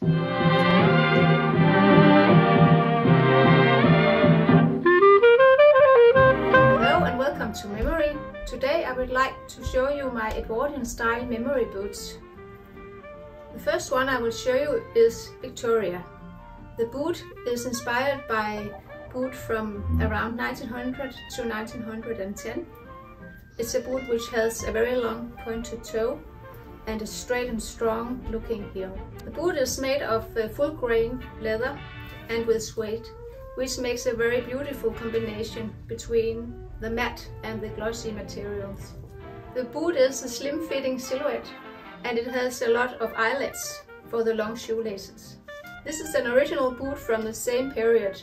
Hello and welcome to Memery. Today I would like to show you my Edwardian style Memery boots. The first one I will show you is Victoria. The boot is inspired by boot from around 1900 to 1910. It's a boot which has a very long pointed toe and a straight and strong looking heel. The boot is made of uh, full grain leather and with suede, which makes a very beautiful combination between the matte and the glossy materials. The boot is a slim fitting silhouette and it has a lot of eyelets for the long shoelaces. This is an original boot from the same period.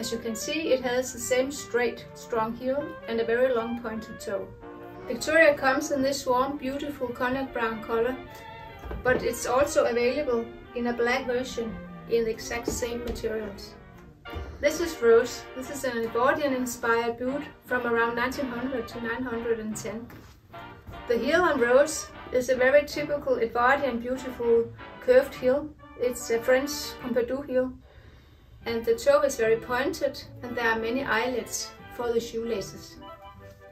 As you can see, it has the same straight, strong heel and a very long pointed toe. Victoria comes in this warm, beautiful cognac brown color, but it's also available in a black version in the exact same materials. This is Rose. This is an Edwardian inspired boot from around 1900 to 910. The heel on Rose is a very typical Edwardian beautiful curved heel. It's a French Pompidou heel and the toe is very pointed and there are many eyelets for the shoelaces.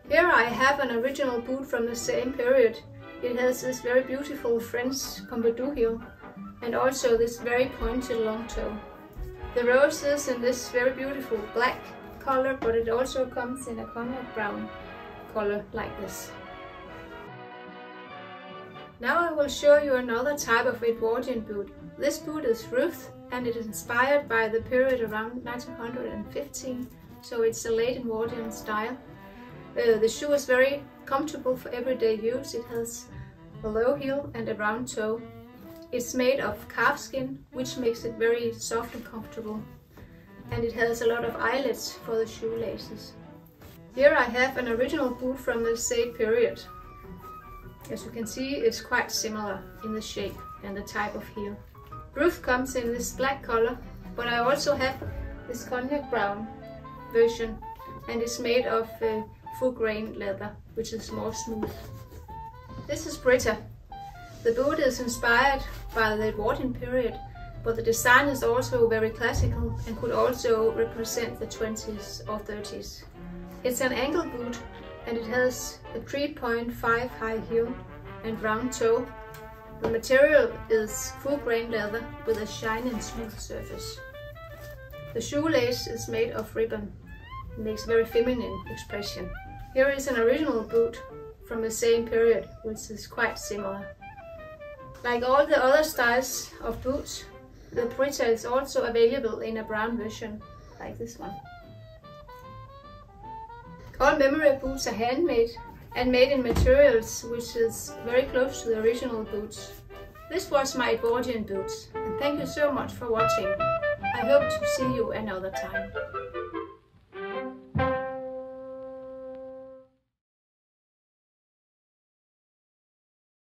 Here I have an original boot from the same period. It has this very beautiful French Pompidou heel and also this very pointed long toe. The rose is in this very beautiful black color but it also comes in a cognac brown color like this. Now I will show you another type of Edwardian boot. This boot is Ruth and it is inspired by the period around 1915 so it's a late Edwardian style. Uh, the shoe is very comfortable for everyday use. It has a low heel and a round toe. It's made of calfskin, which makes it very soft and comfortable. And it has a lot of eyelets for the shoelaces. Here I have an original boot from the same period. As you can see, it's quite similar in the shape and the type of heel. Ruth comes in this black color, but I also have this cognac brown version and it's made of uh, full grain leather, which is more smooth. This is Britta. The boot is inspired by the Edwardian period, but the design is also very classical and could also represent the 20s or 30s. It's an ankle boot and it has a 3.5 high heel and round toe. The material is full grain leather with a shiny and smooth surface. The shoelace is made of ribbon. It makes very feminine expression. Here is an original boot from the same period, which is quite similar. Like all the other styles of boots, the Britta is also available in a brown version, like this one. All Memery boots are handmade and made in materials which is very close to the original boots. This was my Edwardian boots, and thank you so much for watching. I hope to see you another time.